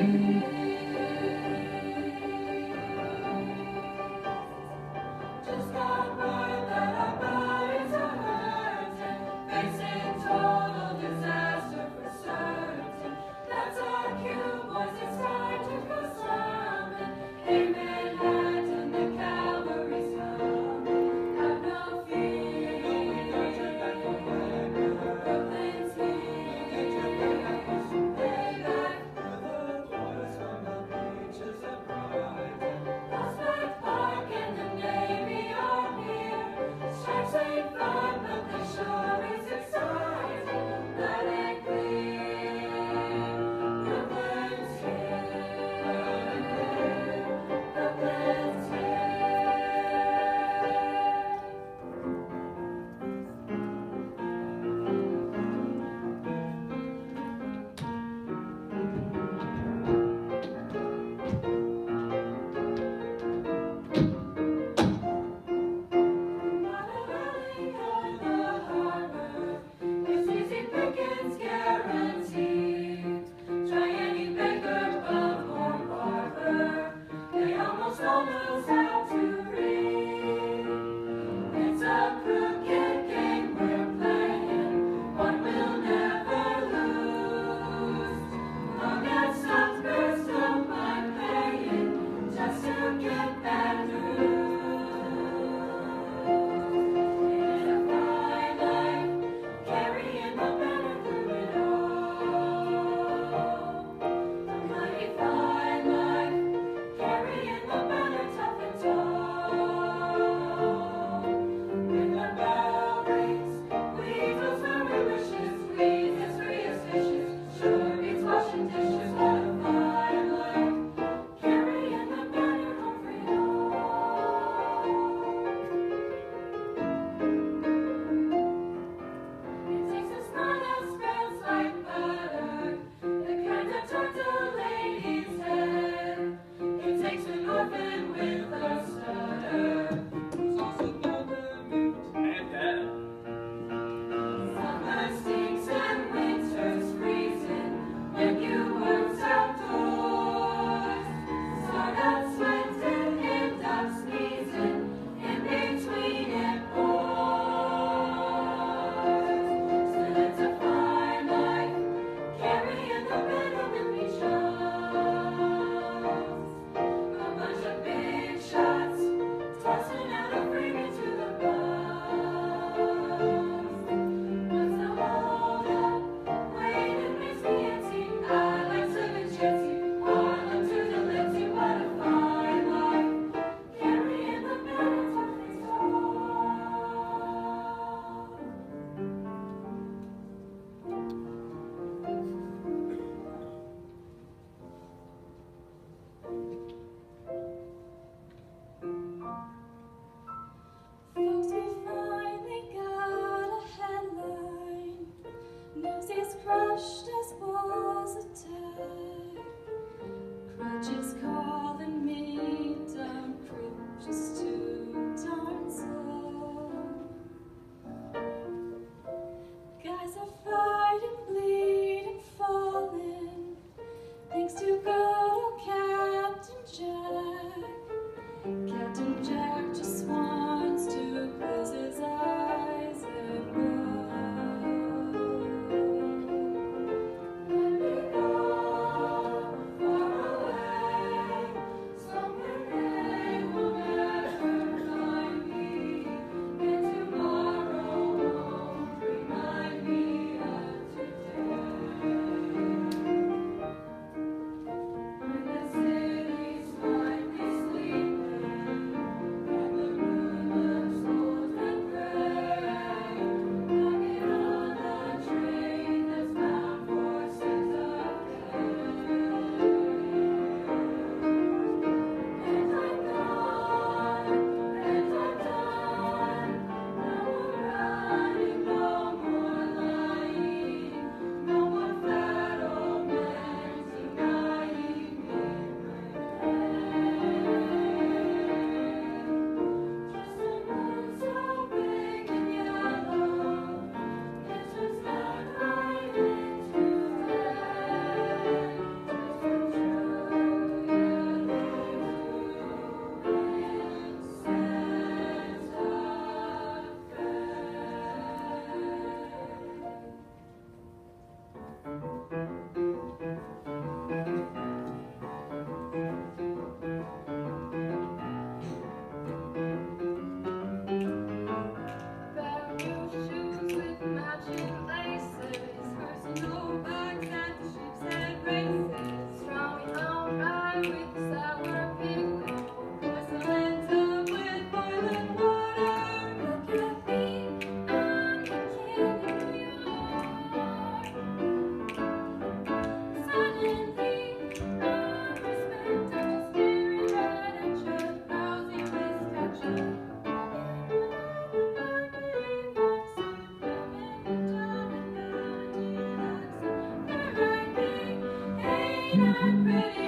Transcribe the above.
Amen. Thank you.